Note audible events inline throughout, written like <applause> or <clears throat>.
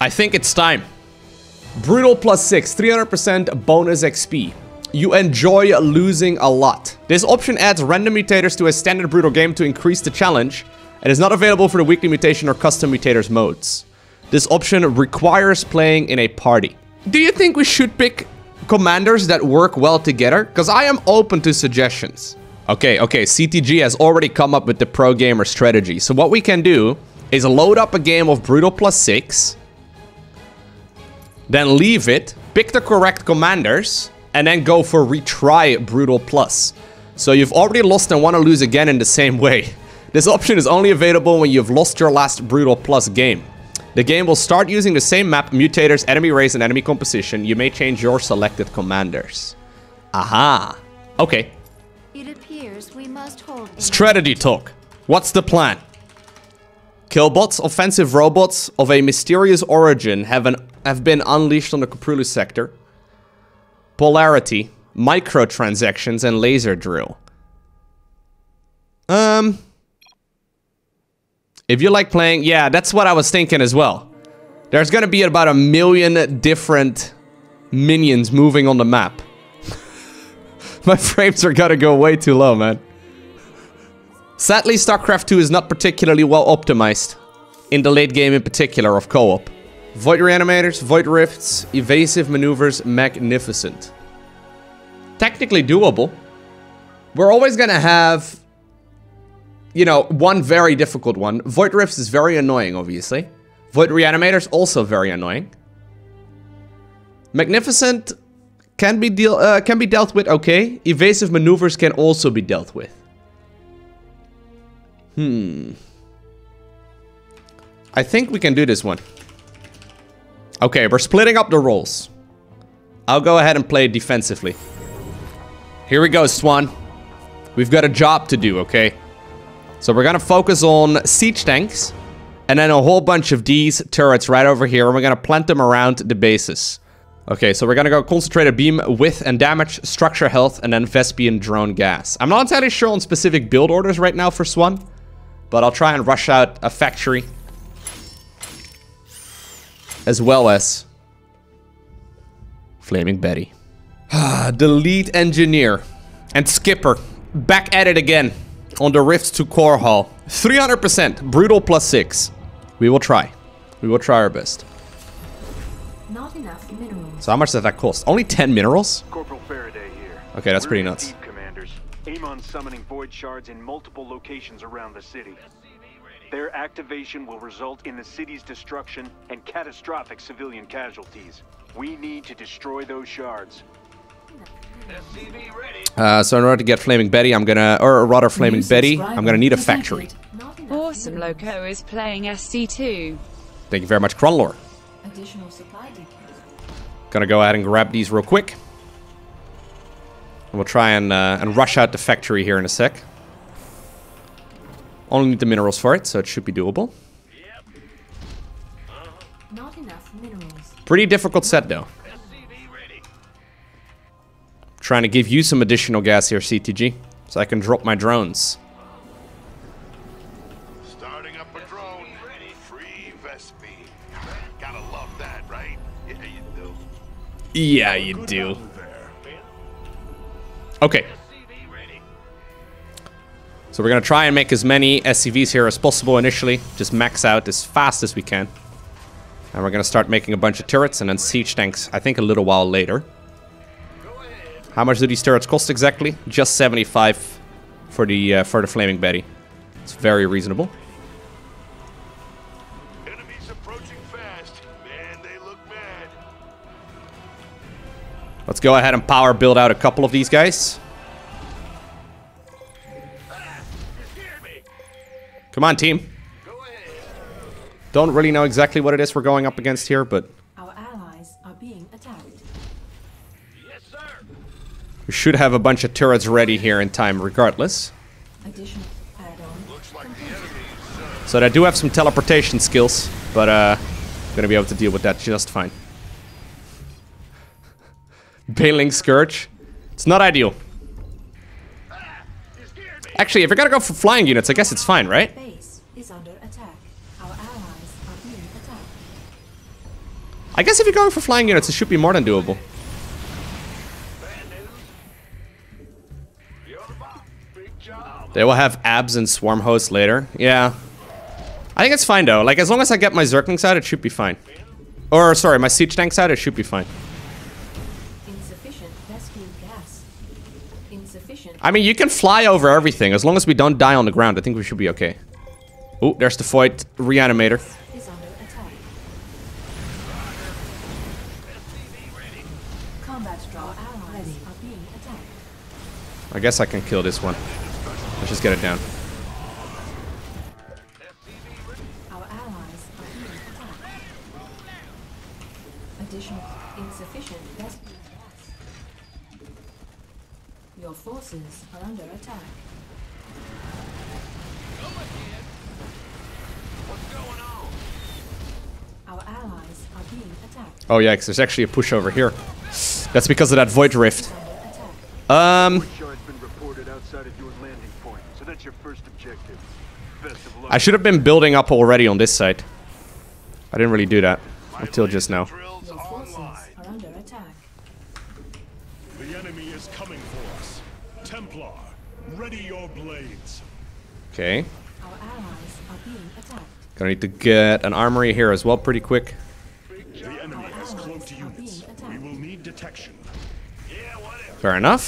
I think it's time. Brutal plus 6, 300% bonus XP. You enjoy losing a lot. This option adds random mutators to a standard Brutal game to increase the challenge, and is not available for the weekly mutation or custom mutators modes. This option requires playing in a party. Do you think we should pick commanders that work well together? Because I am open to suggestions. Okay, okay, CTG has already come up with the pro gamer strategy. So what we can do is load up a game of Brutal plus 6, then leave it, pick the correct commanders, and then go for retry Brutal Plus. So you've already lost and want to lose again in the same <laughs> way. This option is only available when you've lost your last Brutal Plus game. The game will start using the same map, mutators, enemy race, and enemy composition. You may change your selected commanders. Aha. Okay. It appears we must hold Strategy talk. What's the plan? Killbots, offensive robots of a mysterious origin, have, an, have been unleashed on the Koprulu sector. Polarity, microtransactions, and laser drill. Um... If you like playing... Yeah, that's what I was thinking as well. There's gonna be about a million different minions moving on the map. <laughs> My frames are gonna go way too low, man. Sadly, StarCraft 2 is not particularly well optimized. In the late game in particular of co-op. Void Reanimators, Void Rifts, Evasive Maneuvers, Magnificent. Technically doable. We're always gonna have, you know, one very difficult one. Void Rifts is very annoying, obviously. Void Reanimators, also very annoying. Magnificent can be deal uh, can be dealt with okay. Evasive maneuvers can also be dealt with. Hmm. I think we can do this one. Okay, we're splitting up the roles. I'll go ahead and play defensively. Here we go, Swann. We've got a job to do, okay? So we're gonna focus on siege tanks. And then a whole bunch of these turrets right over here. And we're gonna plant them around the bases. Okay, so we're gonna go concentrated beam, width and damage, structure health, and then Vespene drone gas. I'm not entirely sure on specific build orders right now for Swann. But I'll try and rush out a factory. As well as... Flaming Betty. Ah, the lead engineer. And Skipper. Back at it again. On the Rifts to Korhal. 300%. Brutal plus 6. We will try. We will try our best. Not enough minerals. So how much does that cost? Only 10 minerals? Corporal Faraday here. Okay, that's We're pretty nuts. deep, commanders. Aim on summoning void shards in multiple locations around the city. Their activation will result in the city's destruction and catastrophic civilian casualties. We need to destroy those shards. Uh, so in order to get Flaming Betty, I'm gonna... Or rather, Flaming Betty, I'm gonna need a factory. Awesome minerals. Lowko is playing SC2. Thank you very much, Kronlor. Additional supply depots. Gonna go ahead and grab these real quick. And we'll try and, uh, and rush out the factory here in a sec. Only need the minerals for it, so it should be doable. Not enough minerals. Pretty difficult set, though. Trying to give you some additional gas here, CTG, so I can drop my drones. Starting up a drone. Free Vespi. Gotta love that, right? Yeah, you do. Yeah, you do. Okay. So we're gonna try and make as many SCVs here as possible initially. Just max out as fast as we can. And we're gonna start making a bunch of turrets and then siege tanks, I think a little while later. How much do these turrets cost exactly? Just 75 for the uh, for the Flaming Betty. It's very reasonable. Enemies approaching fast. Man, they look mad. Let's go ahead and power build out a couple of these guys. Come on, team. Don't really know exactly what it is we're going up against here, but Our allies are being attacked. we should have a bunch of turrets ready here in time regardless. Additional add-on. So I do have some teleportation skills, but uh, gonna be able to deal with that just fine. Bailing Scourge. It's not ideal. Actually, if you're gonna go for flying units, I guess it's fine, right? Base is under attack. Our allies are being attacked. I guess if you're going for flying units, it should be more than doable. They will have abs and swarm hosts later. Yeah. I think it's fine though. Like as long as I get my Zerglings out, it should be fine. Or sorry, my siege tanks out, it should be fine. Insufficient gas. Insufficient. I mean, you can fly over everything as long as we don't die on the ground. I think we should be okay. Oh, there's the Void Reanimator. I guess I can kill this one. Let's just get it down. Our allies are being attacked. Additional insufficient Vespene gas. Your forces are under attack. Our allies are being attacked. Oh yeah, 'cause there's actually a push over here. That's because of that Void Rift. Um, I should have been building up already on this side. I didn't really do that until just now. Drills Your forces online. are under attack. The enemy is coming for us. Templar, ready your blades. Okay. Our allies are being attacked. Gonna need to get an armory here as well pretty quick. Fair enemy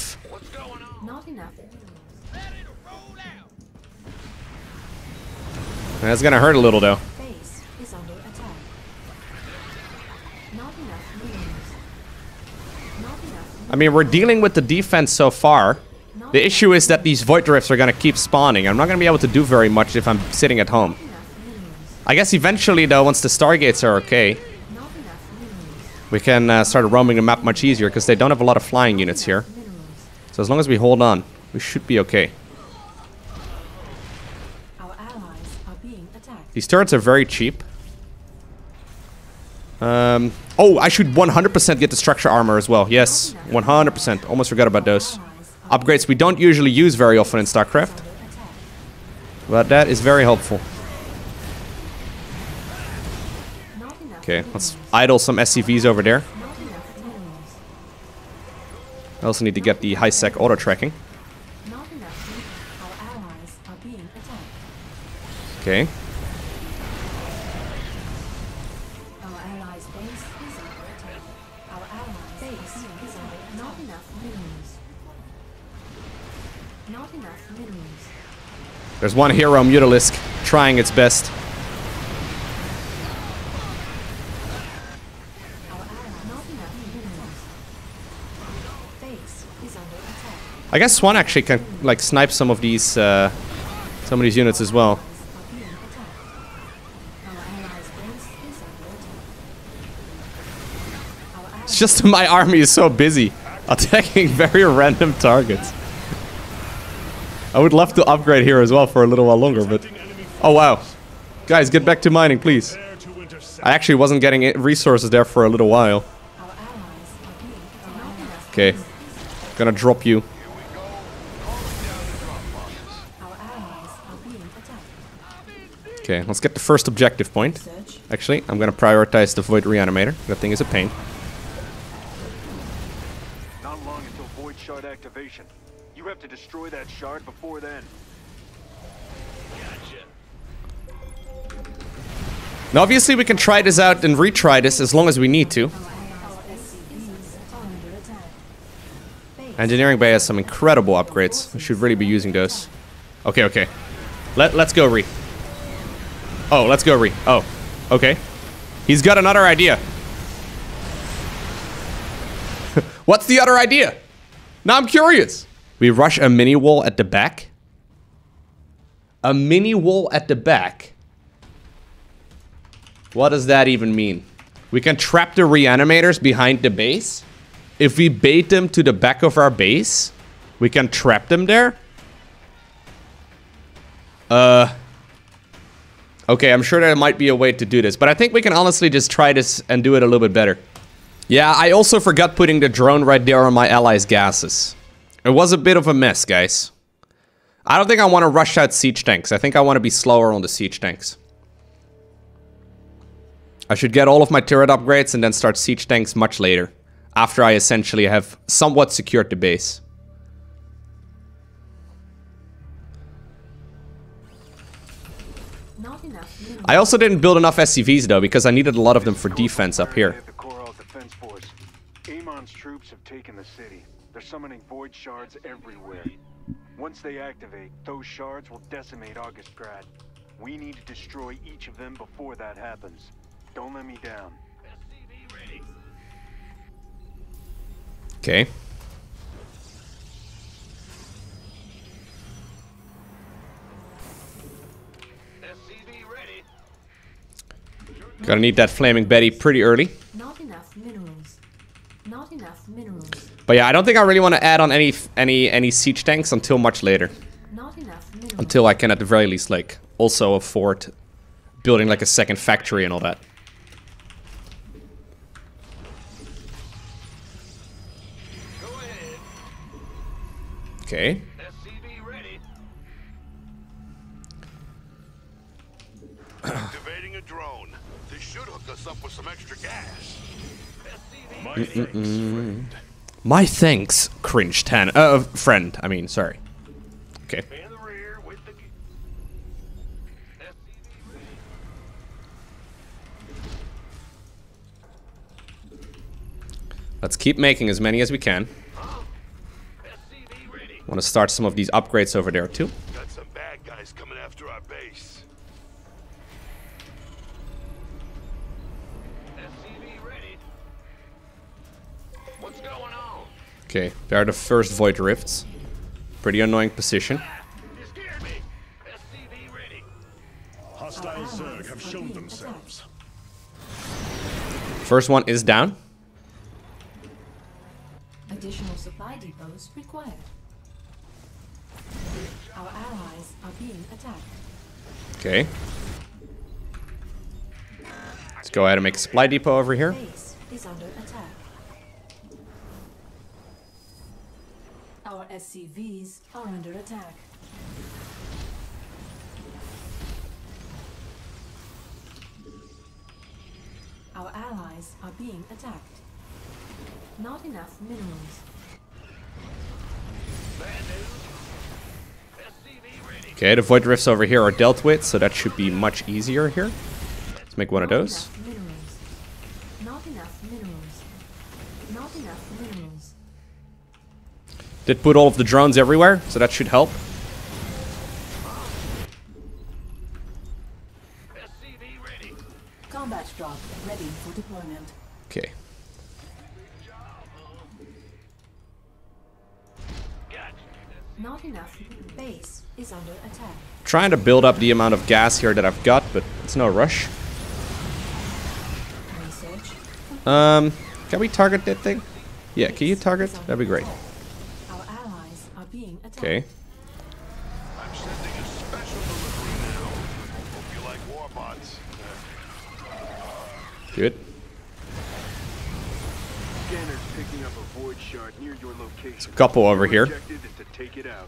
That's gonna hurt a little though. Base is under attack. Not enough minerals. Not enough. I mean, we're dealing with the defense so far. The issue is that these Void Rifts are gonna keep spawning. I'm not gonna be able to do very much if I'm sitting at home. I guess eventually though, once the Stargates are okay, Not enough minerals. we can uh, start roaming the map much easier because they don't have a lot of flying units here. So as long as we hold on, we should be okay. Our allies are being attacked. These turrets are very cheap. Um, oh, I should 100% get the structure armor as well. Yes, 100%. Almost forgot about those. Upgrades we don't usually use very often in StarCraft, but that is very helpful. Okay, let's idle some SCVs over there. Not enough minerals. I also need to get the high-sec auto-tracking. Not There's one hero, Mutalisk, trying its best. I guess Swann actually can, like, snipe some of these, uh, some of these units as well. It's just <laughs> my army is so busy attacking <laughs> very random targets. I would love to upgrade here as well for a little while longer, but... Oh, wow. Guys, get back to mining, please. I actually wasn't getting resources there for a little while. Okay. Gonna drop you. Okay, let's get the first objective point. Actually, I'm gonna prioritize the Void Reanimator. That thing is a pain. Not long until Void Shard activation. To destroy that shard before then. Now, obviously, we can try this out and retry this as long as we need to. Engineering Bay has some incredible upgrades. We should really be using those. Okay, okay. Let, let's go, Re. Oh, let's go, Re. Oh, okay. He's got another idea. <laughs> What's the other idea? Now I'm curious. We rush a mini wall at the back. A mini wall at the back. What does that even mean? We can trap the reanimators behind the base. If we bait them to the back of our base, we can trap them there. Uh. Okay, I'm sure there might be a way to do this, but I think we can honestly just try this and do it a little bit better. Yeah, I also forgot putting the drone right there on my allies' gases. It was a bit of a mess, guys. I don't think I want to rush out siege tanks. I think I want to be slower on the siege tanks. I should get all of my turret upgrades and then start siege tanks much later. After I essentially have somewhat secured the base. Not enough minerals. I also didn't build enough SCVs though, because I needed a lot of them for defense up here. The Korhal Defense Force. Amon's troops have taken the city. They're summoning void shards everywhere. Once they activate, those shards will decimate Augustgrad. We need to destroy each of them before that happens. Don't let me down. Okay. Gonna need that Flaming Betty pretty early. Not enough minerals. Not enough minerals. But yeah, I don't think I really want to add on any any any siege tanks until much later. Not enough minerals. Until I can at the very least like also afford building like a second factory and all that. Okay. Activating a drone. This should hook us up with some extra gas. My thanks, friend. My thanks, cringe tan. Uh, friend. I mean, sorry. Okay. Let's keep making as many as we can. Want to start some of these upgrades over there too. Okay, there are the first void rifts. Pretty annoying position. You scared me. SCV ready. Hostile Zerg have shown themselves. First one is down. Additional supply depots required. Our allies are being attacked. Okay. Let's go ahead and make a supply depot over here. Base is under attack. Our SCVs are under attack. Our allies are being attacked. Not enough minerals. Okay, the void rifts over here are dealt with, so that should be much easier here. Let's make one of Not those. enough minerals. Not enough minerals. Not enough minerals. Did put all of the drones everywhere, so that should help. SCV ready. Combat drop ready for deployment. Okay. Not enough. Base is under attack. Trying to build up the amount of gas here that I've got, but it's no rush. Um, can we target that thing? Yeah, can you target? That'd be great. Okay. I'm sending a special delivery now. Hope you like warbots. Good. Scanner's picking up a void shard near your location. couple over here. Objective is to take it out.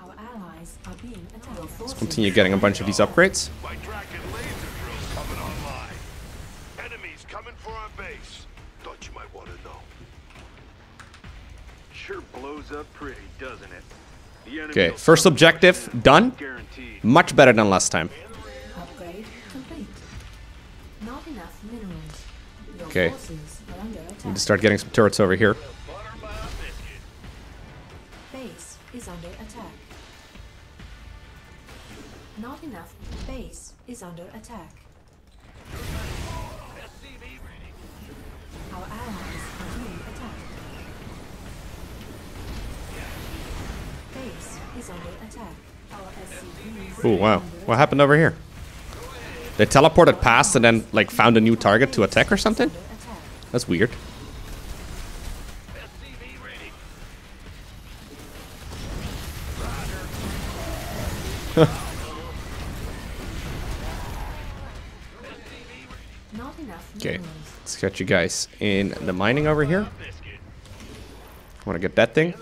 Our allies are being attacked. Let's Continue getting a bunch of these upgrades. My Drakken laser drill's coming online. Enemies coming for our base. Thought you might want to know. Sure blows up pretty, doesn't it? Okay, first objective done. Much better than last time. Upgrade complete. Not enough minerals. Your Okay. forces are under attack. Need to start getting some turrets over here. Base is under attack. Not enough. Base is under attack. Ooh, wow. What happened over here? They teleported past and then, like, found a new target to attack or something? That's weird. <laughs> Okay. Let's get you guys in the mining over here. Want to get that thing?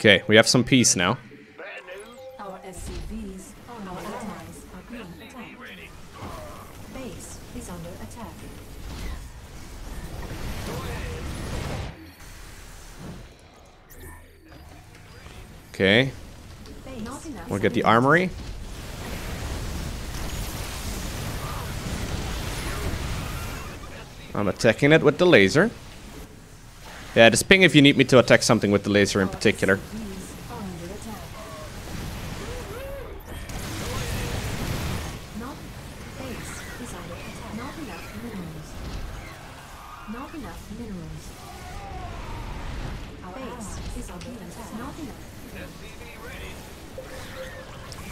Okay, we have some peace now. Bad news. SCVs, our allies are being attacked. Base is under attack. Okay. We'll get the armory? I'm attacking it with the laser. Yeah, just ping if you need me to attack something with the laser in particular.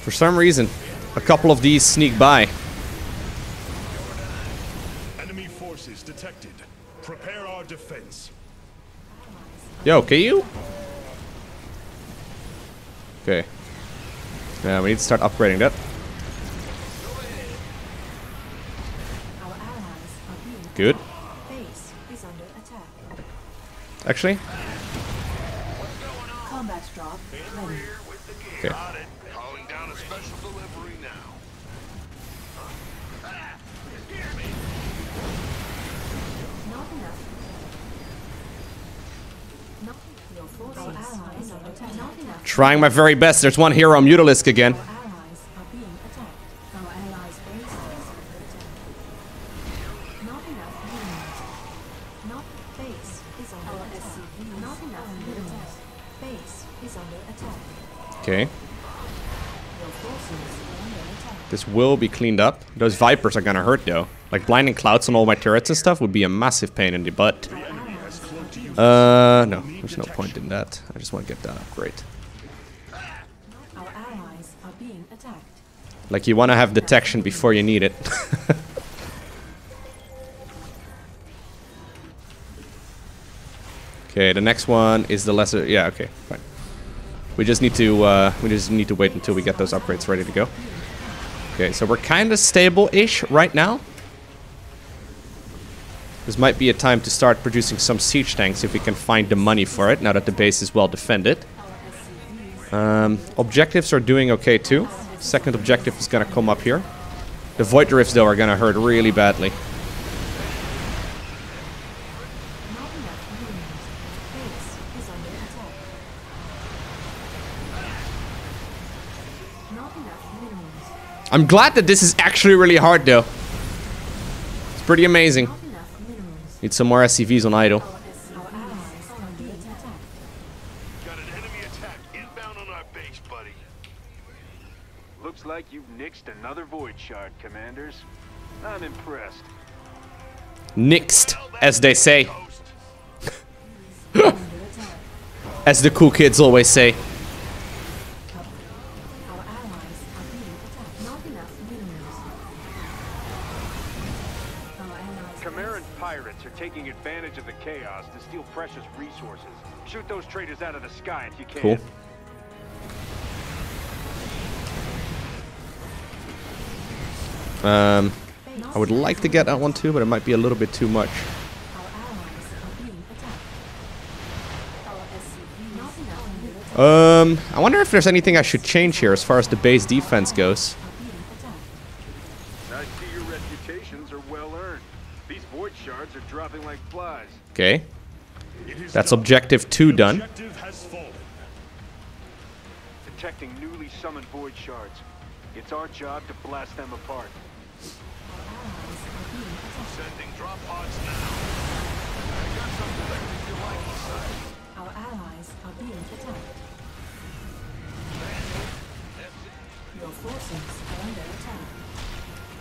For some reason, a couple of these sneak by. Enemy forces detected. Prepare our defense. Yo, can you? Okay. Yeah, we need to start upgrading that. Our allies are being Good. base is under attack. Actually, Trying my very best. There's one hero, Mutalisk again. Okay. This will be cleaned up. Those Vipers are gonna hurt though. Like blinding clouds on all my turrets and stuff would be a massive pain in the butt. Uh, no. There's no point in that. I just want to get that upgrade. Our allies are being attacked. Like you want to have detection before you need it. <laughs> okay, the next one is the lesser. Yeah, okay, fine. We just need to uh, we just need to wait until we get those upgrades ready to go. Okay, so we're kind of stable-ish right now. This might be a time to start producing some siege tanks if we can find the money for it. Now that the base is well defended. Um, objectives are doing okay too. Second objective is gonna come up here. The void rifts though are gonna hurt really badly. I'm glad that this is actually really hard though. It's pretty amazing. Not enough minerals. Need some more SCVs on idle. Our allies are under attack. Got an enemy attack inbound on our base, buddy. Looks like you've nixed another void shard, commanders. I'm impressed. Nixed, as they say. Toast. Under attack. As the cool kids always say. Precious resources. Shoot those traitors out of the sky if you can. Cool. Um, I would like to get that one too, but it might be a little bit too much. Our allies are being attacked. Our SCV. Not enough minerals Um, I wonder if there's anything I should change here as far as the base defense goes. are being attacked. I see your reputations are well earned. These void shards are dropping like flies. Okay. It is That's objective two done. Objective has fallen. Detecting newly summoned void shards. It's our job to blast them apart. Our allies are being attacked. Sending drop pods now. I got something that if you like inside. Our allies are being attacked. Your forces are under attack.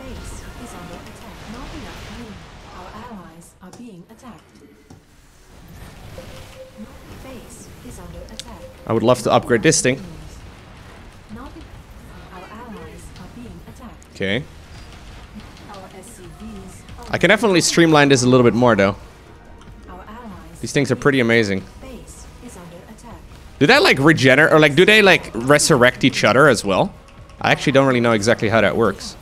Base is under attack. Not enough minerals. Our allies are being attacked. I would love to upgrade this thing. Okay. I can definitely streamline this a little bit more though. These things are pretty amazing. Do they like regenerate or like do they like resurrect each other as well? I actually don't really know exactly how that works.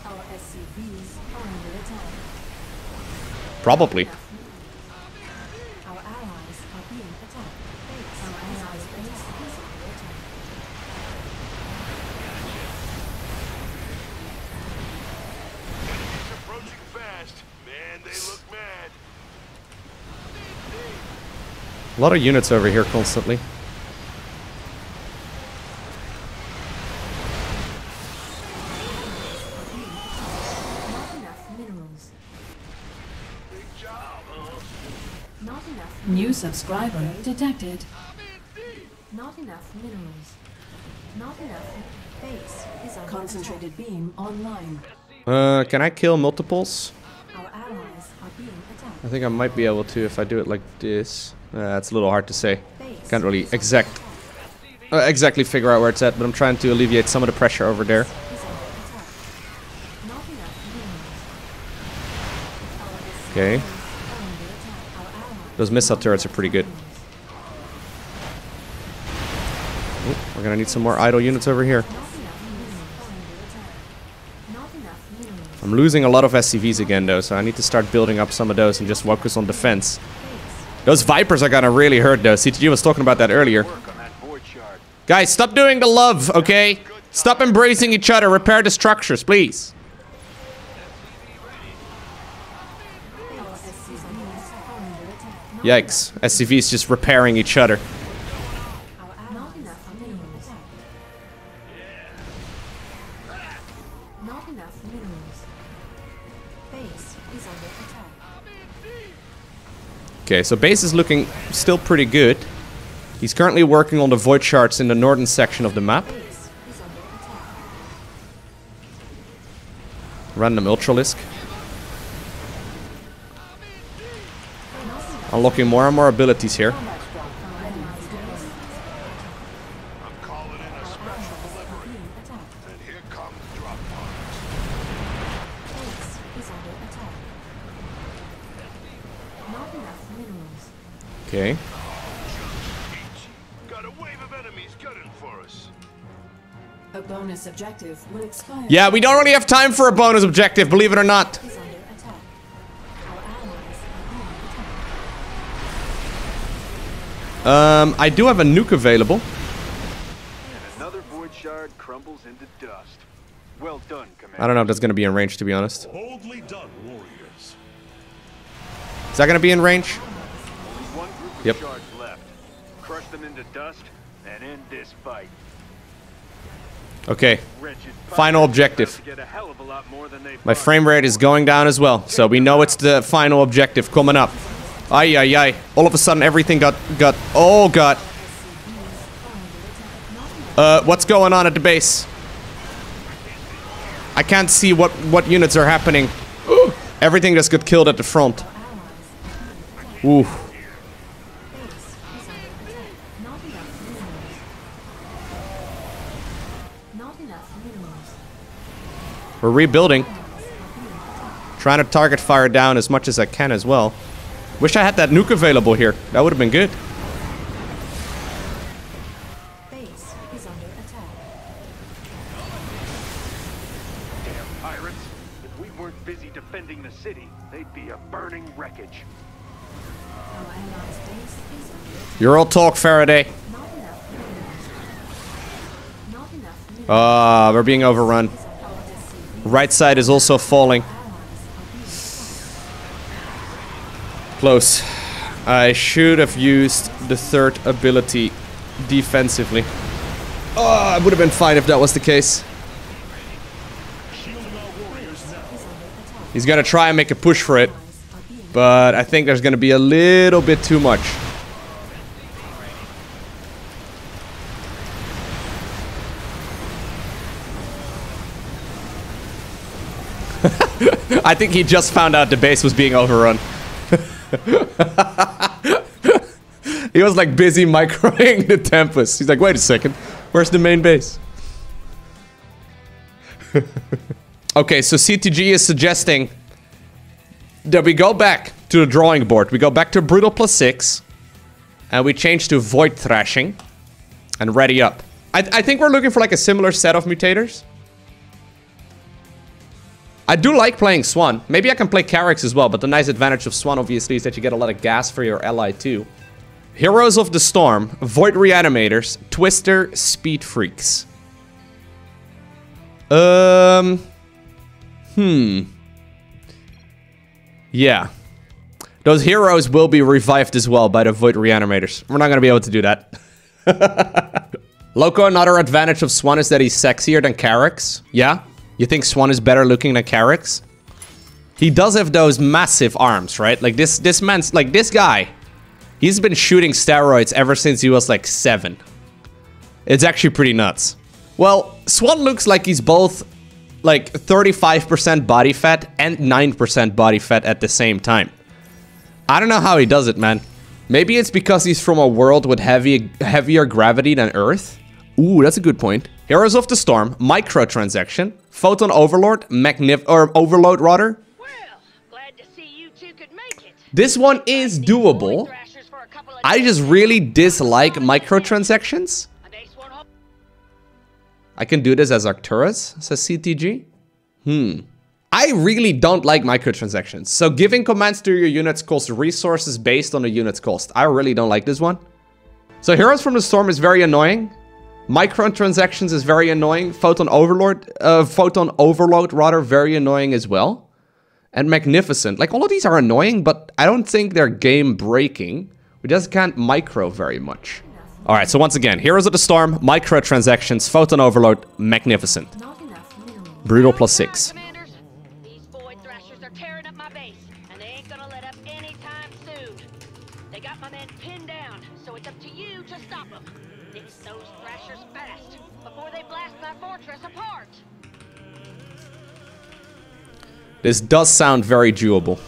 Probably. Our allies are being attacked. Base. Our allies' base is under attack. fast. Man, they look mad. A lot of units over here constantly. Not enough minerals. Big job, huh? Not enough. New subscriber detected. Not enough minerals. Not enough. Base is under Concentrated beam online. Uh, can I kill multiples? Our allies are being attacked. I think I might be able to if I do it like this. Uh, it's a little hard to say. Can't really exact uh, exactly figure out where it's at, but I'm trying to alleviate some of the pressure over there. Is under attack. Not enough minerals. Our base Okay. is under attack. Our allies Those missile turrets are pretty good. Oop, we're gonna need some more idle units over here. Not enough minerals. Under attack. Not enough minerals. I'm losing a lot of SCVs again though, so I need to start building up some of those and just focus on defense. Those Vipers are gonna really hurt though. CTG was talking about that earlier. Guys, stop doing the love, okay? Stop embracing each other. Repair the structures, please. Yikes. SCVs just repairing each other. Okay, so base is looking still pretty good. He's currently working on the void shards in the northern section of the map. Random Ultralisk. Unlocking more and more abilities here. Objective will expire. Yeah, we don't really have time for a bonus objective, believe it or not. Is under attack. Our allies are being attacked. Um, I do have a nuke available. And another void shard crumbles into dust. Well done, Commander. I don't know if that's going to be in range, to be honest. Boldly done, warriors. Is that going to be in range? One group of Yep. shards left. Crush them into dust and end this fight. Okay. Final objective. My frame rate is going down as well, so we know it's the final objective coming up. Ay, ay, ay. All of a sudden, everything got, got, oh god. Uh, what's going on at the base? I can't see what, what units are happening. <gasps> Everything just got killed at the front. Ooh. We're rebuilding. Trying to target fire down as much as I can as well. Wish I had that nuke available here. That would have been good. Base is under attack. Damn pirates. If we weren't busy defending the city, they'd be a burning wreckage. Our allies' base is under attack. You're all talk, Faraday. Not enough minerals. Not enough minerals. Ah, we're being overrun. Right side is also falling. Close. I should have used the third ability defensively. Oh, it would have been fine if that was the case. He's gonna try and make a push for it, but I think there's gonna be a little bit too much. I think he just found out the base was being overrun. <laughs> he was like busy microing the Tempest. He's like, wait a second, where's the main base? <laughs> okay, so CTG is suggesting that we go back to the drawing board. We go back to Brutal plus 6. And we change to Void Thrashing. And ready up. I, I think we're looking for like a similar set of mutators. I do like playing Swann. Maybe I can play Karax as well, but the nice advantage of Swann obviously is that you get a lot of gas for your ally too. Heroes of the Storm, Void Reanimators, Twister, Speed Freaks. Um... Hmm. Yeah. Those heroes will be revived as well by the Void Reanimators. We're not gonna be able to do that. <laughs> Lowko, another advantage of Swann is that he's sexier than Karax. Yeah? You think Swann is better looking than Karax? He does have those massive arms, right? Like this this man's like this guy. He's been shooting steroids ever since he was like seven. It's actually pretty nuts. Well, Swann looks like he's both like 35% body fat and 9% body fat at the same time. I don't know how he does it, man. Maybe it's because he's from a world with heavy, heavier gravity than Earth. Ooh, that's a good point. Heroes of the Storm, microtransaction, Photon Overlord, Magnif or Overload rather. Well, glad to see you two could make it. This one is doable. Thrashers for a couple of I just really dislike microtransactions. A base one hole. I can do this as Arcturus, says CTG. Hmm. I really don't like microtransactions. So giving commands to your units costs resources based on the unit's cost. I really don't like this one. So Heroes from the Storm is very annoying. Microtransactions is very annoying. Photon Overlord, uh, Photon Overload rather, very annoying as well. And Magnificent. Like all of these are annoying, but I don't think they're game breaking. We just can't micro very much. All right, so once again, Heroes of the Storm, microtransactions, Photon Overload, Magnificent. Brutal plus six. This does sound very doable.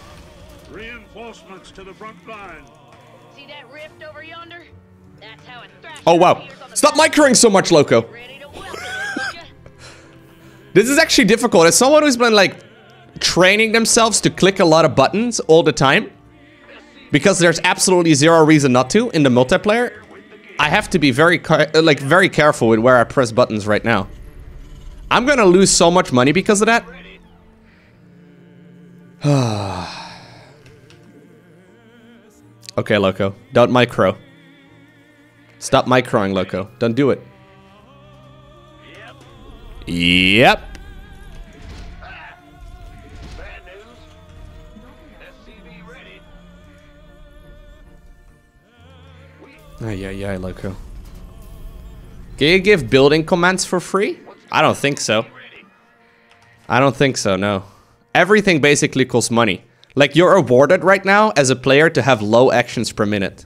Reinforcements to the front line. See that rift over yonder? That's how a thrasher Oh wow. appears on the Stop map. microing so much, Lowko. Ready to welcome it, would ya? <laughs> This is actually difficult. As someone who's been like training themselves to click a lot of buttons all the time, because there's absolutely zero reason not to in the multiplayer, I have to be very like very careful with where I press buttons right now. I'm gonna lose so much money because of that. <sighs> okay, Lowko. Don't micro. Stop microing, Lowko. Don't do it. Yep. Bad news. SCV. Ay, ay, ay, Lowko. Can you give building commands for free? I don't think so. I don't think so, no. Everything basically costs money. Like, you're awarded right now as a player to have low actions per minute.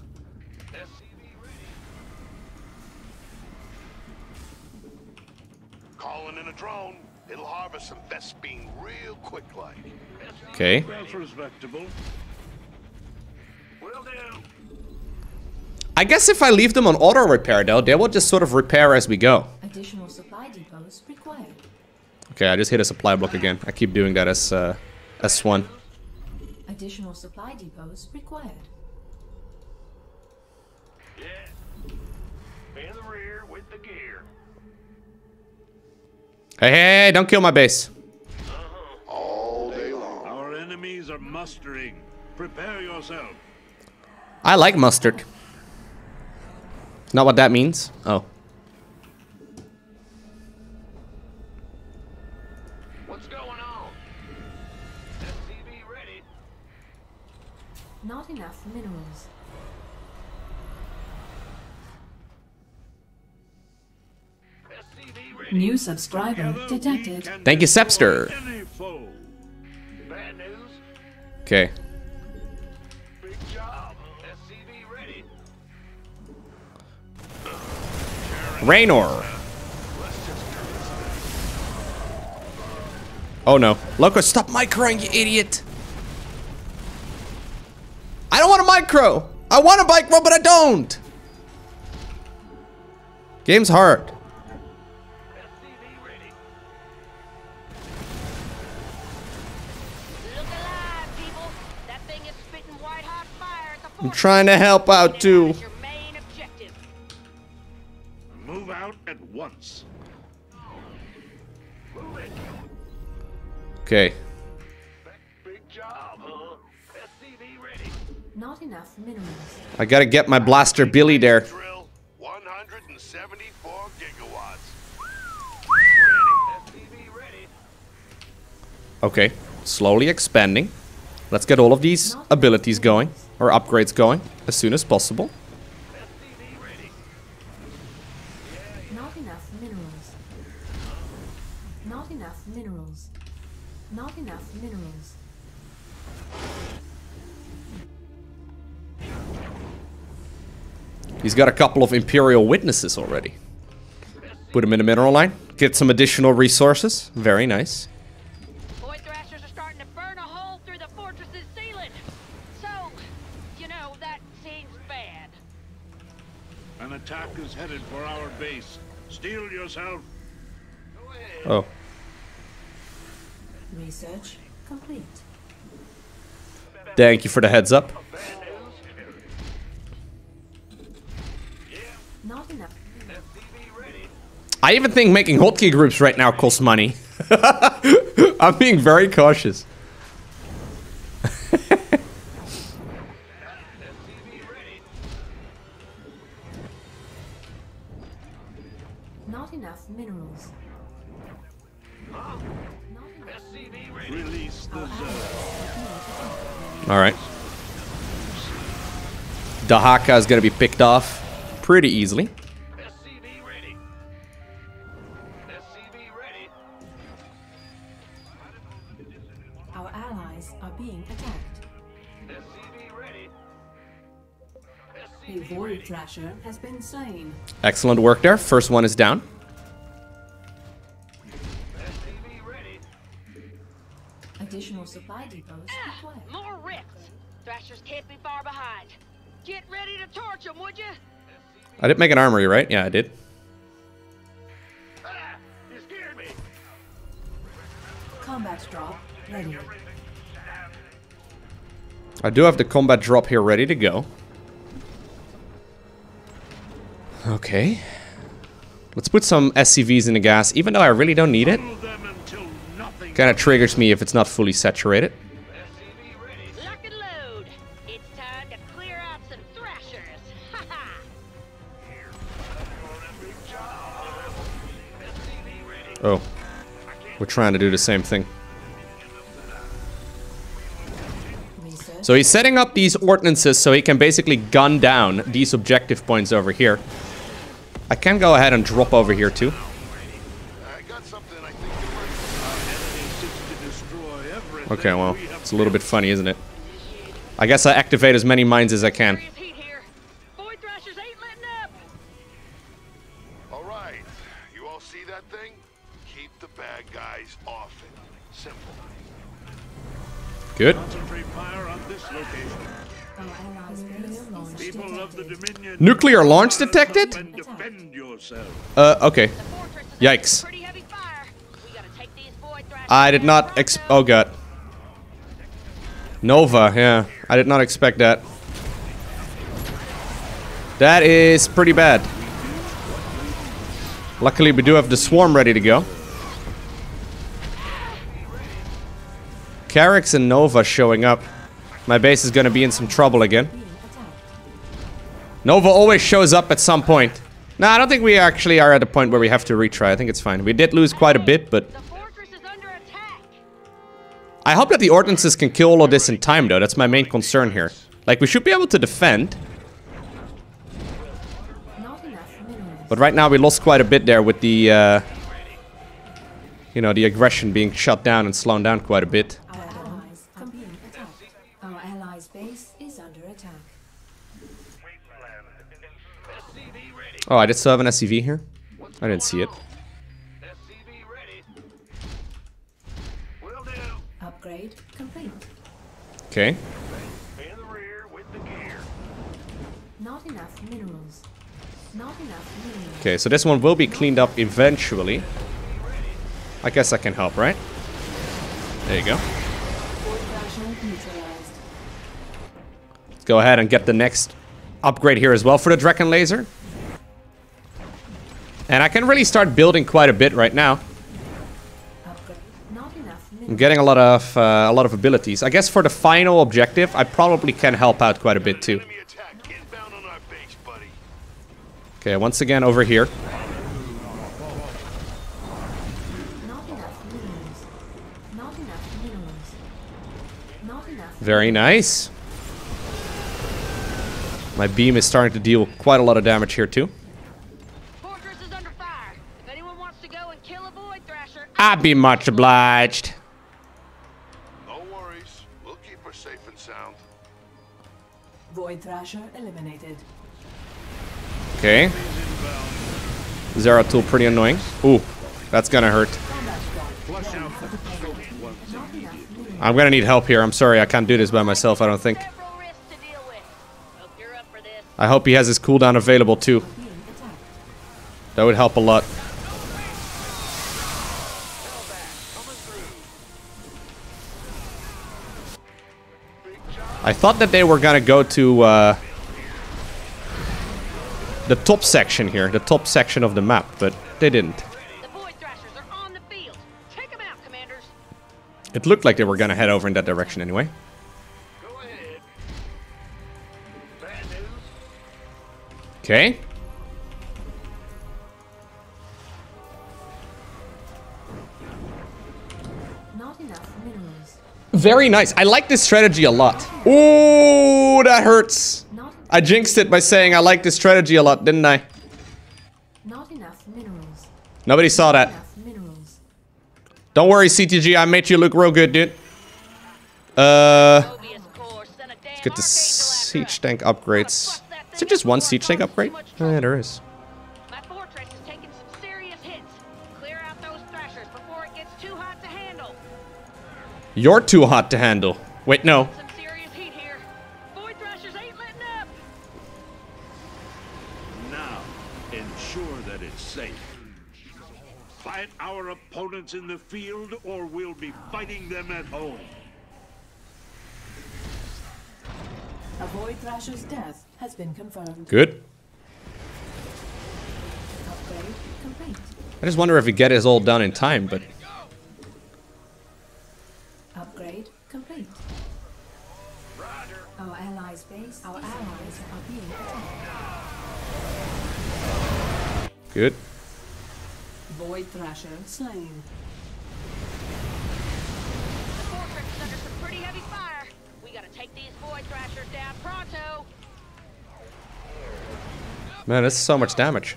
Calling in a drone. It'll harvest some Vespene real quick like. Okay. That's respectable. Will do. I guess if I leave them on auto repair, though, they will just sort of repair as we go. Additional supply depots required. Okay, I just hit a supply block again. I keep doing that as, uh, S1. Additional supply depots required. Yeah. In the rear with the gear. Hey, hey, hey, don't kill my base. All day long. Our enemies are mustering. Prepare yourself. I like mustard. Not what that means. Oh. New subscriber detected. Thank you, Sepster. Okay. Raynor. Oh no. Lowko, stop microing, you idiot. I don't want a micro. I want a micro, but I don't. Game's hard. I'm trying to help out too. That's your main objective. Move out at once. Okay. Big job, huh? SCV ready. Not enough minerals. I gotta get my blaster Billy there. Drill 174 gigawatts. Ready. SCV ready. Okay. Slowly expanding. Let's get all of these abilities going, or upgrades going, as soon as possible. Not enough minerals. Not enough minerals. Not enough minerals. He's got a couple of Imperial witnesses already. Put him in a mineral line. Get some additional resources. Very nice. Void thrashers are starting to burn a hole through the fortress's ceiling. So, you know, that seems bad. An attack is headed for our base. Steel yourself. Oh. Research complete. Thank you for the heads up. Not enough. I even think making hotkey groups right now costs money. <laughs> I'm being very cautious. Dehaka is going to be picked off pretty easily. SCV ready. SCV ready. Our allies are being attacked. SCV ready. A void thrasher has been slain. Excellent work there. First one is down. SCV ready. Additional supply depots Ah, required. more rifts. Thrashers can't be far behind. Get ready to torch them, would you? I did make an armory, right? Yeah, I did. Ah, you scared me. Combat drop ready. I do have the combat drop here ready to go. Okay. Let's put some SCVs in the gas, even though I really don't need it. Pull them until nothing. Kind of triggers me if it's not fully saturated. Oh. We're trying to do the same thing. So he's setting up these ordnances so he can basically gun down these objective points over here. I can go ahead and drop over here too. Okay, well, it's a little bit funny, isn't it? I guess I activate as many mines as I can. Fire. We gotta take these void thrashers. I did not ex- oh god. Nova, yeah. I did not expect that. That is pretty bad. Luckily, we do have the swarm ready to go. Karax and Nova showing up. My base is gonna be in some trouble again. Nova always shows up at some point. No, I don't think we actually are at a point where we have to retry. I think it's fine. We did lose quite a bit, but The fortress is under attack. I hope that the ordnances can kill all of this in time, though. That's my main concern here. Like, we should be able to defend, Not enough minerals. but right now we lost quite a bit there with the, uh, you know, the aggression being shut down and slowed down quite a bit. Our allies are being attacked. Our allies' base is under attack. SCV ready. Oh, I did still have an SCV here? I didn't see it. SCV ready. Will do. Upgrade complete. Okay. In the rear with the gear. Not enough minerals. Not enough minerals. Okay, so this one will be cleaned up eventually. I guess I can help, right? There you go. Void thrasher neutralized. Let's go ahead and get the next upgrade here as well for the Drakken Laser. And I can really start building quite a bit right now. I'm getting a lot of uh, a lot of abilities. I guess for the final objective, I probably can help out quite a bit too. Okay, once again over here. Very nice. My beam is starting to deal quite a lot of damage here too. Fortress is under fire. If anyone wants to go and kill a Void Thrasher, I'd be much obliged. No worries. We'll keep her safe and sound. Void Thrasher eliminated. Okay. Zara Zeratul pretty annoying. Ooh, that's gonna hurt. I'm gonna need help here. I'm sorry, I can't do this by myself, I don't think. several rifts to deal with. Hope you're up for this. I hope he has his cooldown available too. That would help a lot. I thought that they were gonna go to uh, the top section here, the top section of the map, but they didn't. The Void Thrashers are on the field. Take them out. It looked like they were gonna head over in that direction anyway. Go ahead. Bad news. Okay. Not enough minerals. Very nice. I like this strategy a lot. Ooh, that hurts. I jinxed it by saying I like this strategy a lot, didn't I? not enough minerals. Nobody saw that. Don't worry, CTG. I made you look real good, dude. Uh, damn get the siege tank upgrades. Is it just one siege tank upgrade? Yeah, there is. You're too hot to handle. Wait, no. Some serious heat here. Void thrashers ain't letting up. Now, ensure that it's safe. Fight our opponents in the field, or we'll be fighting them at home. A Void Thrasher's death has been confirmed. Good. Upgrade complete. I just wonder if we get his all done in time, but Our allies are being attacked. good. Void Thrasher slain. The fortress is under some pretty heavy fire. We gotta take these Void thrashers down pronto. Man, this is so much damage.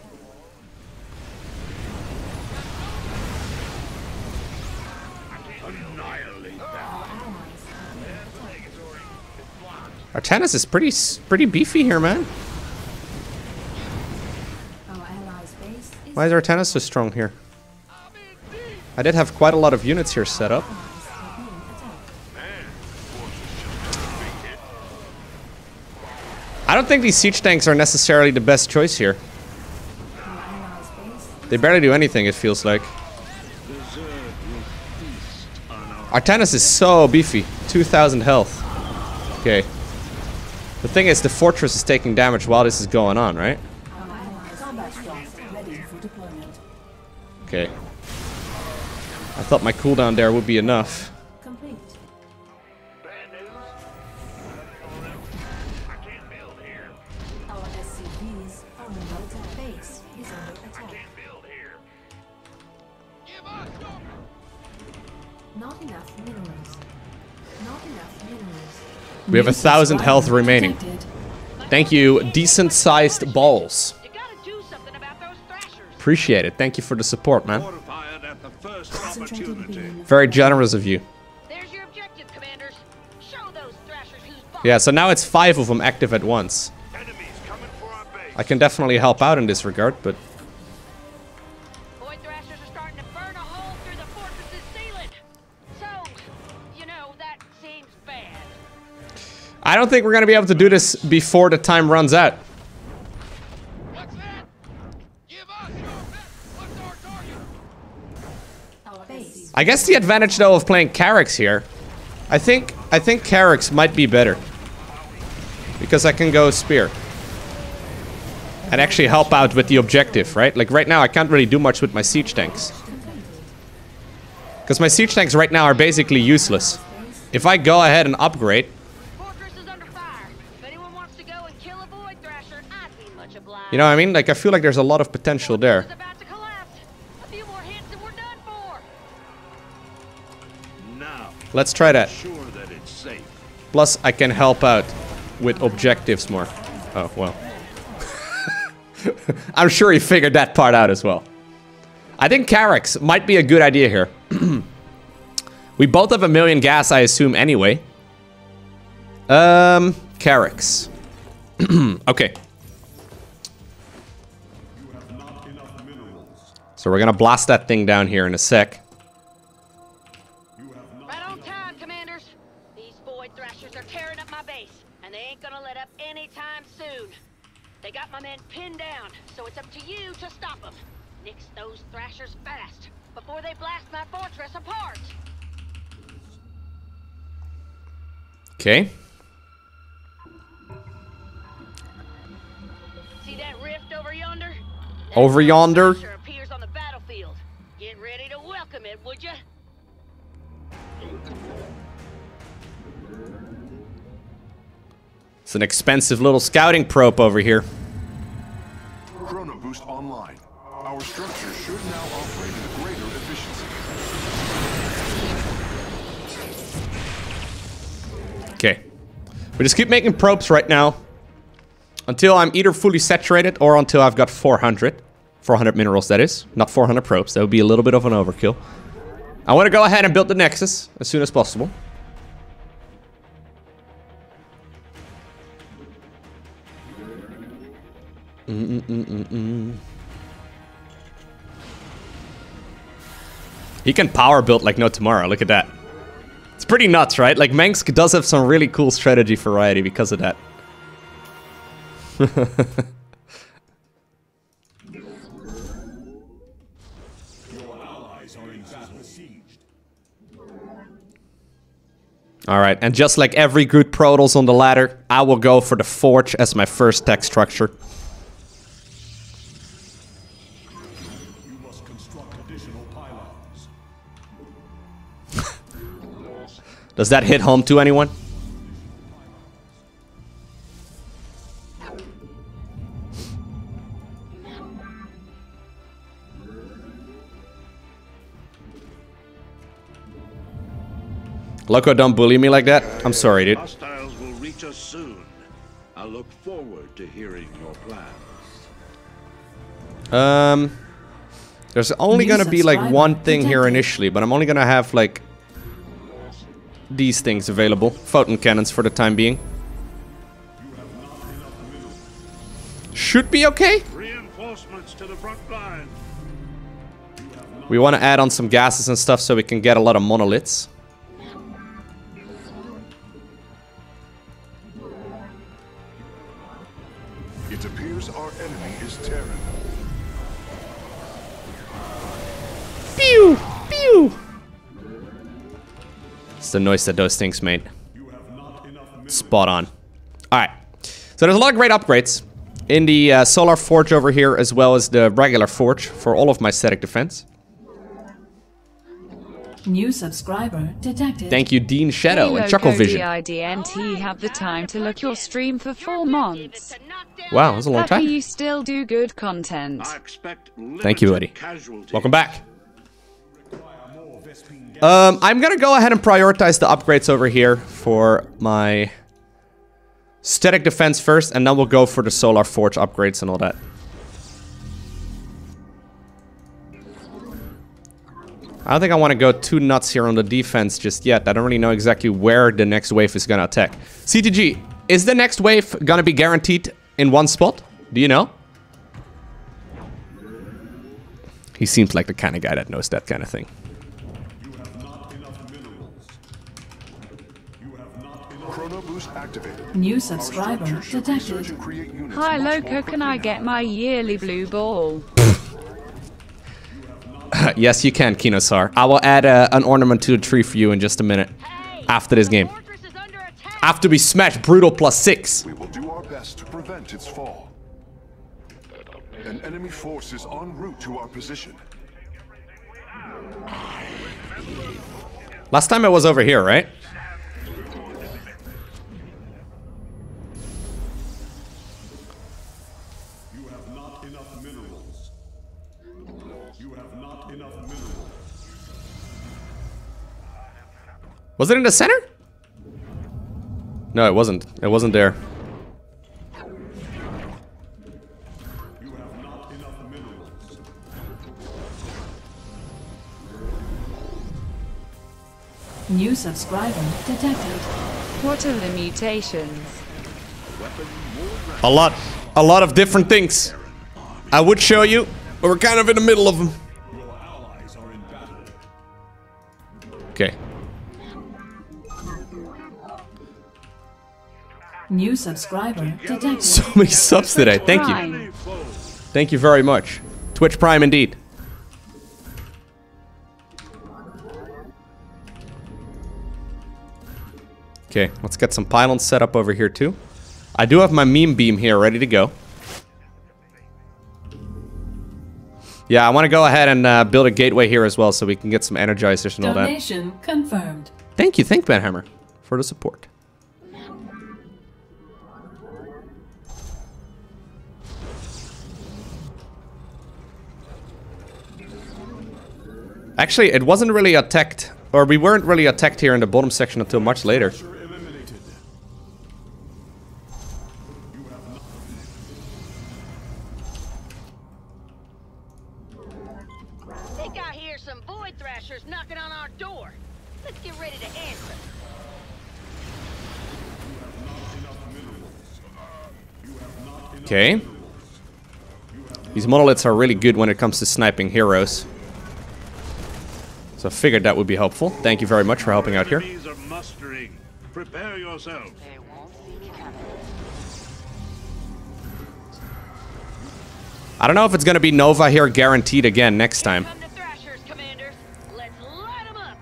Attacked. tennis is pretty pretty beefy here, man. Why is Artanis so strong here? I did have quite a lot of units here set up. allies are being attacked. Man, force is just a big hit. I don't think these siege tanks are necessarily the best choice here. Our They barely do anything, it feels like. The Zerg will feast on our tennis is so beefy. 2,000 health. Okay. The thing is, the fortress is taking damage while this is going on, right? Okay. I thought my cooldown there would be enough. We have a thousand health remaining. Thank you, decent sized balls. Appreciate it. Thank you for the support, man. Very generous of you. Yeah, so now it's five of them active at once. I can definitely help out in this regard, but I don't think we're gonna be able to do this before the time runs out. I guess the advantage though of playing Karax here, I think I think Karax might be better. Because I can go spear. And actually help out with the objective, right? Like right now I can't really do much with my siege tanks. Because my siege tanks right now are basically useless. If I go ahead and upgrade, you know what I mean? Like I feel like there's a lot of potential there. It's about to collapse. A few more hits and we're done for. now. Let's try that. Ensure that it's safe. Plus, I can help out with objectives more. Oh, well. <laughs> I'm sure he figured that part out as well. I think Karax might be a good idea here. <clears throat> we both have a million gas, I assume, anyway. Um, Karax. <clears throat> okay. So we're gonna blast that thing down here in a sec. Right on time, commanders. These Void Thrashers are tearing up my base, and they ain't gonna let up anytime soon. They got my men pinned down, so it's up to you to stop them. Nix those Thrashers fast, before they blast my fortress apart. Okay. See that rift over yonder? Over yonder? It's an expensive little scouting probe over here. Chrono Boost online. Our structure should now operate with greater efficiency. Okay. We just keep making probes right now. Until I'm either fully saturated or until I've got 400. 400 minerals, that is. Not 400 probes. That would be a little bit of an overkill. I want to go ahead and build the Nexus as soon as possible. Mm-mm-mm-mm-mm. He can power build like no tomorrow. Look at that. It's pretty nuts, right? Like, Mengsk does have some really cool strategy variety because of that. <laughs> Alright, and just like every good Protoss on the ladder, I will go for the Forge as my first tech structure. Does that hit home to anyone? Lowko, don't bully me like that. I'm sorry, dude. Hostiles will reach us soon. I look forward to hearing your plans. Um, there's only gonna be like one thing here initially, but I'm only gonna have like these things available. Photon cannons for the time being. Should be okay. Reinforcements to the front line. We want to add on some gases and stuff so we can get a lot of monoliths. It appears our enemy is Terran. Pew! Pew! It's the noise that those things made. Spot on. Alright. So there's a lot of great upgrades in the uh, Solar Forge over here, as well as the regular Forge for all of my static defense. New subscriber detected. Thank you, Dean Shadow Halo and Chuckle Cody Vision. IDNT have the time to look your stream for four months. Wow, that's a long Happy time. you still do good content. I expect Thank you, buddy. casualties. Welcome back. Um, I'm gonna go ahead and prioritize the upgrades over here for my static defense first, and then we'll go for the solar forge upgrades and all that. I don't think I want to go too nuts here on the defense just yet. I don't really know exactly where the next wave is gonna attack. CTG, is the next wave gonna be guaranteed in one spot? Do you know? He seems like the kind of guy that knows that kind of thing. Chrono Boost activated. New subscriber structure should research detected. and create units Hi much Lowko, can I get my yearly blue ball? <laughs> yes, you can, Kinosar. I will add uh, an ornament to the tree for you in just a minute. After this game. After we smash Brutal plus 6. We will do our best to prevent its fall. An enemy force is en route to our position. Last time I was over here, right? Was it in the center? No, it wasn't. It wasn't there. New subscriber detected. What are the mutations? A lot. A lot of different things. I would show you, but we're kind of in the middle of them. Okay. New subscriber detected. So many subs today. Thank you. Thank you very much. Twitch Prime indeed. Okay, let's get some pylons set up over here too. I do have my meme beam here ready to go. Yeah, I want to go ahead and uh, build a gateway here as well so we can get some energizers and all that. Donation confirmed. Thank you, thank Benhammer for the support. Actually, it wasn't really attacked, or we weren't really attacked here in the bottom section until much later. Think I hear some Void Thrashers knocking on our door. Let's get ready to answer. Okay. These monoliths are really good when it comes to sniping heroes. So I figured that would be helpful. Thank you very much for helping out here. Enemies are mustering. Prepare yourselves. I don't know if it's going to be Nova here guaranteed again next time. Come Thrashers, Commanders. Let's light 'em up.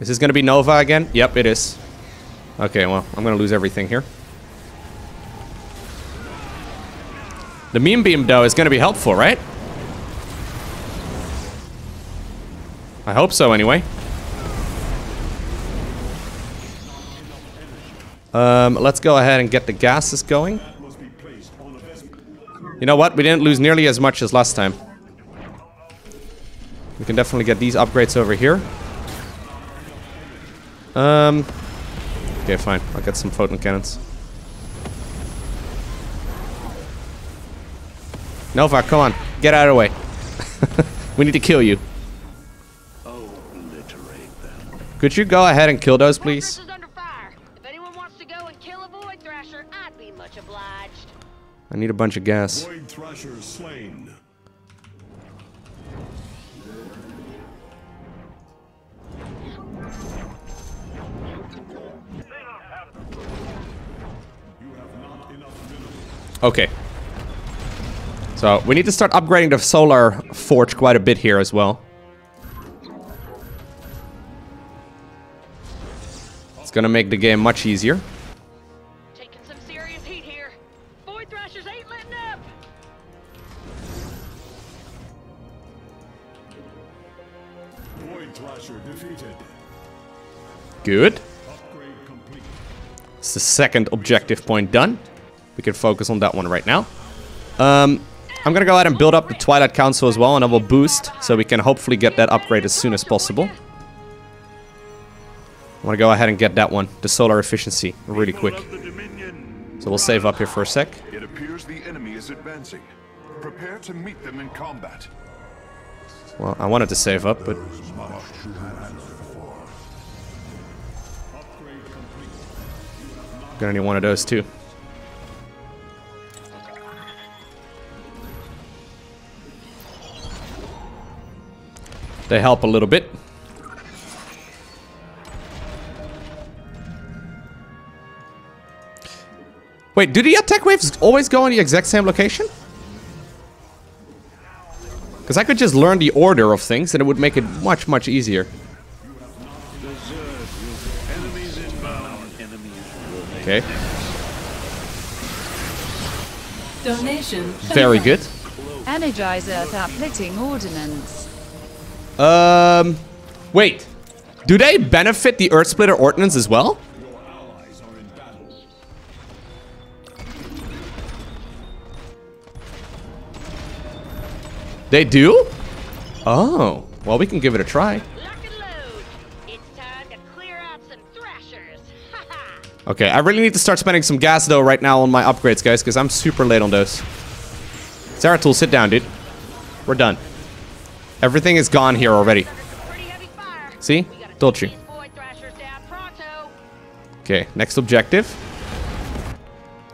Is this going to be Nova again? Yep, it is. Okay, well, I'm going to lose everything here. The meme beam, though, is going to be helpful, right? I hope so, anyway. Um, let's go ahead and get the gases going. You know what? We didn't lose nearly as much as last time. We can definitely get these upgrades over here. Um. Okay, fine. I'll get some photon cannons. Nova, come on. Get out of the way. <laughs> we need to kill you. Could you go ahead and kill those, please? Fortress is under fire. If anyone wants to go and kill a Void Thrasher, I'd be much obliged. I need a bunch of gas. Void Thrasher slain. Okay. So, we need to start upgrading the solar forge quite a bit here as well. It's gonna make the game much easier. Taking some serious heat here. Void Thrashers ain't letting up. Void Thrasher defeated. Good. Upgrade complete. It's the second objective point done. We can focus on that one right now. Um, I'm gonna go ahead and build up the Twilight Council as well, and I will boost, so we can hopefully get that upgrade as soon as possible. I want to go ahead and get that one, the solar efficiency, really quick. Of the Dominion. So we'll save up here for a sec. It appears the enemy is advancing. Prepare to meet them in combat. Well, I wanted to save up, but gonna need one of those too. They help a little bit. Wait, do the attack waves always go in the exact same location? Because I could just learn the order of things and it would make it much, much easier. Enemies inbound. Enemies will Okay, Donation very good. Energize Earth uplifting ordnance. Um, wait. Do they benefit the Earth Splitter ordinance as well? They do? Oh, well, we can give it a try. Okay, I really need to start spending some gas though right now on my upgrades, guys, because I'm super late on those. Zeratul, sit down, dude. We're done. Everything is gone here already. See? Told you. Okay, next objective.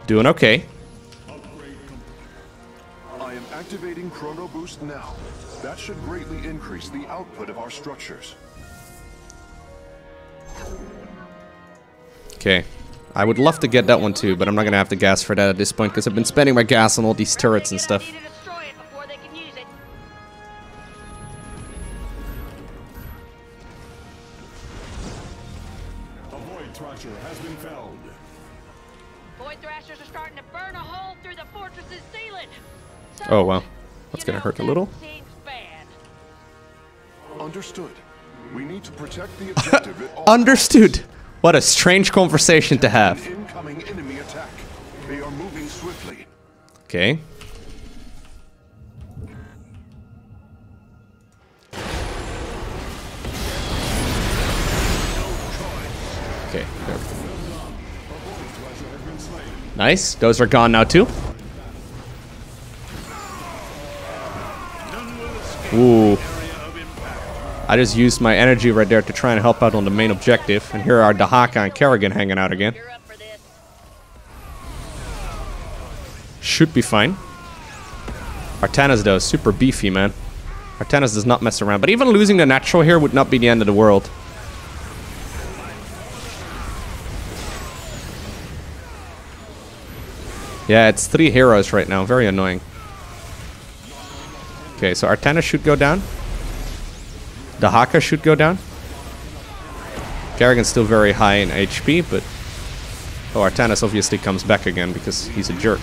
Doing okay. I am activating Chrono Boost now. That should greatly increase the output of our structures. Okay. I would love to get that one too, but I'm not gonna have the gas for that at this point because I've been spending my gas on all these turrets and stuff. A Void Thrasher has been felled. Void Thrashers are starting to burn a hole through the fortress's ceiling. So, Oh wow. That's gonna hurt a little. Understood. We need to protect the <laughs> objective at all Understood. What a strange conversation to have. Incoming enemy attack. They are moving swiftly. Okay. Okay. Nice. Those are gone now too. Ooh. I just used my energy right there to try and help out on the main objective. And here are Dehaka and Kerrigan hanging out again. You're up for this. Should be fine. Artanis though, super beefy, man. Artanis does not mess around. But even losing the natural here would not be the end of the world. Yeah, it's three heroes right now. Very annoying. Okay, so Artanis should go down. Dehaka should go down. Kerrigan's still very high in HP, but... Oh, Artanis obviously comes back again because he's a jerk.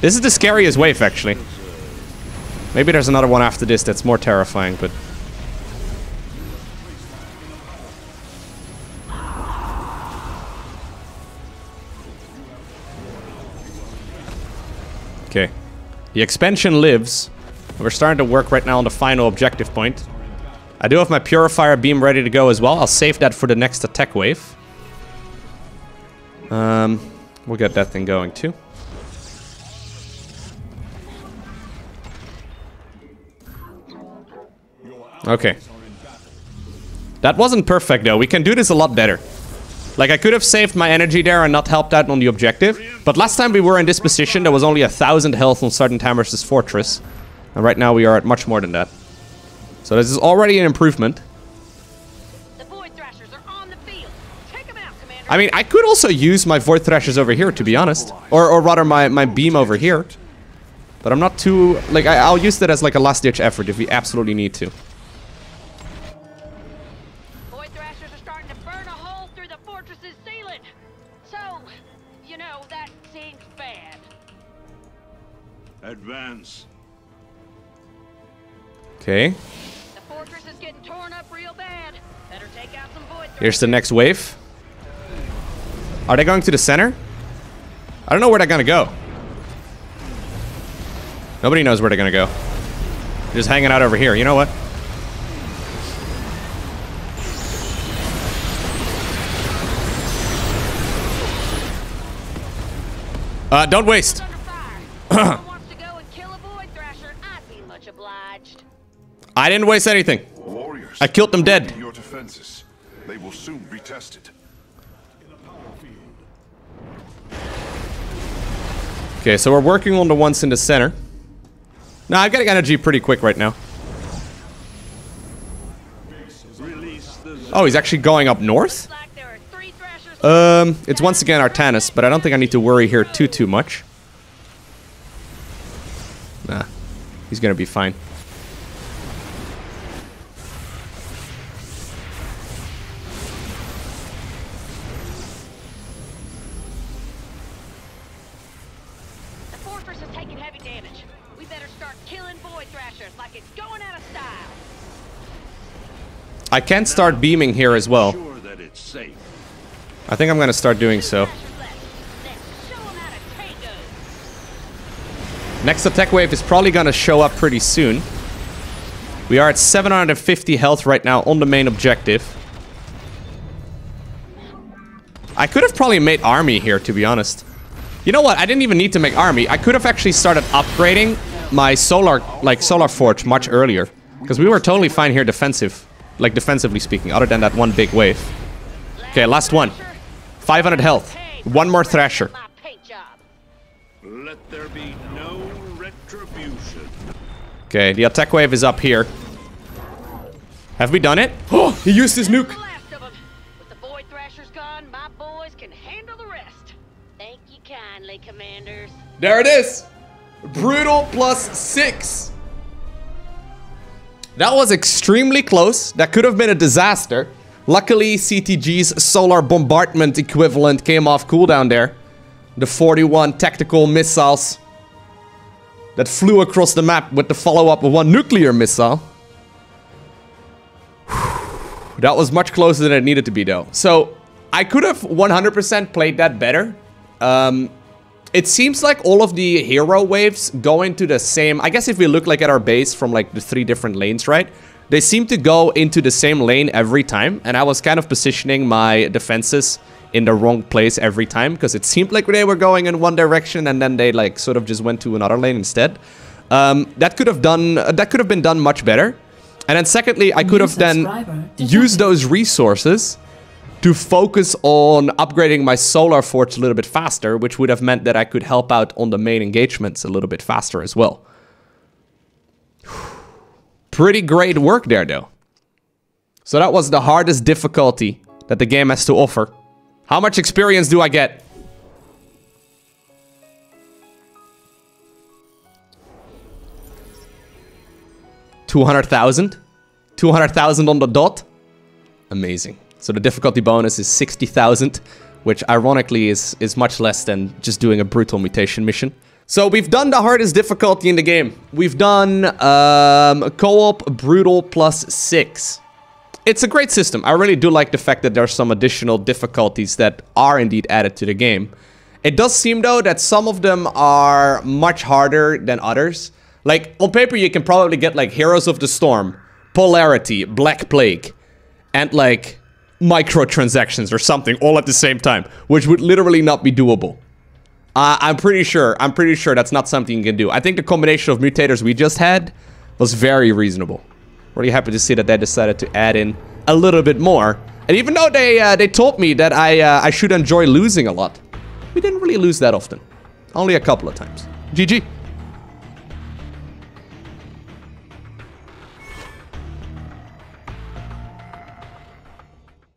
This is the scariest wave, actually. Maybe there's another one after this that's more terrifying, but... Okay. The expansion lives. We're starting to work right now on the final objective point. I do have my Purifier beam ready to go as well. I'll save that for the next attack wave. Um, we'll get that thing going too. Okay. That wasn't perfect though. We can do this a lot better. Like I could have saved my energy there and not helped out on the objective. But last time we were in this position, there was only a thousand health on Sergeant Hammer's fortress. And right now we are at much more than that. So this is already an improvement. The Void Thrashers are on the field. Take 'em out, Commander. I mean, I could also use my Void Thrashers over here, to be honest. Or, or rather, my, my beam over here. But I'm not too... Like, I, I'll use that as like a last-ditch effort if we absolutely need to. Void Thrashers are starting to burn a hole through the fortress's ceiling. So, you know, that seems bad. Advance. Void Here's the next wave. Are they going to the center? I don't know where they're gonna go. Nobody knows where they're gonna go. They're just hanging out over here. You know what? Uh, don't waste. <clears throat> under fire. Someone wants to go and kill a Void Thrasher, I'd be much obliged. I didn't waste anything. Warriors. I killed them dead. Your defenses. They will soon be tested. Okay, so we're working on the ones in the center. Now, I've got energy pretty quick right now. Oh, he's actually going up north? Like there are three Thrashers. Um, it's once again Artanis, but I don't think I need to worry here too, too much. Nah, he's gonna be fine. I can start beaming here as well. Sure that it's safe. I think I'm gonna start doing so. Thrashers left. Let's show 'em how to take 'em. Next attack wave is probably gonna show up pretty soon. We are at 750 health right now on the main objective. I could have probably made army here, to be honest. You know what? I didn't even need to make army. I could have actually started upgrading my solar, like solar forge much earlier. Because we were totally fine here defensive. Like defensively speaking, other than that one big wave. Okay, last one. 500 health. One more Thrasher. My paint job. Let there be no retribution. Okay, the attack wave is up here. Have we done it? Oh, <gasps> he used his nuke. The of them. With the Void Thrashers gone, my boys can handle the rest. Thank you kindly, commanders. There it is. Brutal plus six. That was extremely close. That could have been a disaster. Luckily, CTG's solar bombardment equivalent came off cooldown there. The 41 tactical missiles that flew across the map with the follow-up of one nuclear missile. <sighs> That was much closer than it needed to be, though. So, I could have 100% played that better. Um, it seems like all of the hero waves go into the same... I guess if we look like at our base from like the three different lanes, right? They seem to go into the same lane every time. And I was kind of positioning my defenses in the wrong place every time. Because it seemed like they were going in one direction and then they like sort of just went to another lane instead. Um, that could have done... that could have been done much better. And then secondly, I could have then used those resources to focus on upgrading my solar forge a little bit faster, which would have meant that I could help out on the main engagements a little bit faster as well. <sighs> Pretty great work there, though. So that was the hardest difficulty that the game has to offer. How much experience do I get? Two hundred thousand? Two hundred thousand on the dot. Amazing. So the difficulty bonus is 60,000, which ironically is, is much less than just doing a brutal mutation mission. So we've done the hardest difficulty in the game. We've done um, co-op brutal plus 6. It's a great system. I really do like the fact that there's some additional difficulties that are indeed added to the game. It does seem though that some of them are much harder than others. Like on paper you can probably get like Heroes of the Storm, Polarity, Black Plague, and like microtransactions or something all at the same time, which would literally not be doable. Uh, I'm pretty sure, I'm pretty sure that's not something you can do. I think the combination of mutators we just had was very reasonable. Really happy to see that they decided to add in a little bit more. And even though they uh, they told me that I uh, I should enjoy losing a lot, we didn't really lose that often. Only a couple of times. GG.